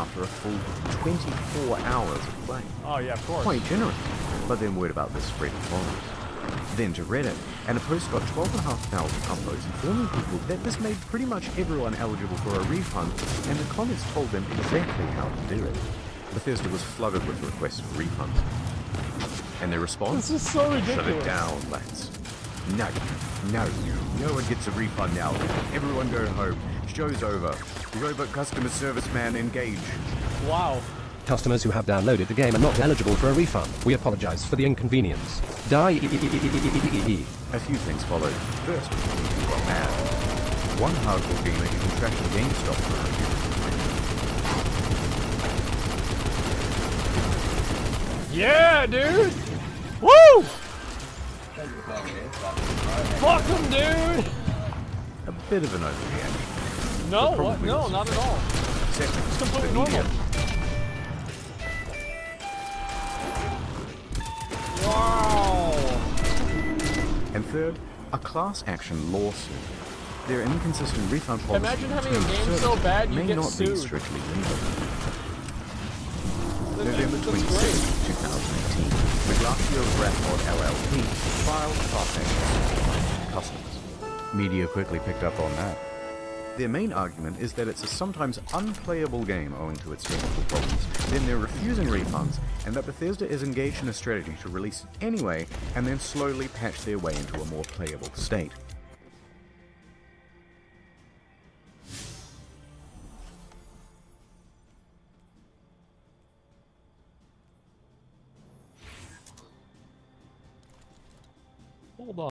after a full 24 hours of play. Oh yeah, of course. Quite generous. But then word about this spread of follows. Then to Reddit, and a post got 12,500 upvotes informing people that this made pretty much everyone eligible for a refund, and the comments told them exactly how to do it. Bethesda was flooded with requests for refunds. And their response? This is so Shut it down, lads. No, no, no one gets a refund now. Everyone go home. Show's over. Robot customer service man engage. Wow. Customers who have downloaded the game are not eligible for a refund. We apologize for the inconvenience. Die. A few things followed. First, we got mad. One hardcore gamer even trashed GameStop for a review. Yeah, dude. Woo! Fuck him, dude. A bit of an overreaction. No, what? No, not at all. It's completely normal. Wow. And third, a class action lawsuit. Their inconsistent refund policy Imagine having a game so bad you may get not be strictly legal. That- November that's 26, great. 2018, Migratio Graphnod LLP filed class action customers. Media quickly picked up on that. Their main argument is that it's a sometimes unplayable game owing to its technical problems, then they're refusing refunds, and that Bethesda is engaged in a strategy to release it anyway and then slowly patch their way into a more playable state. Hold on.